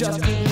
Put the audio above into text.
just